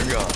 行啊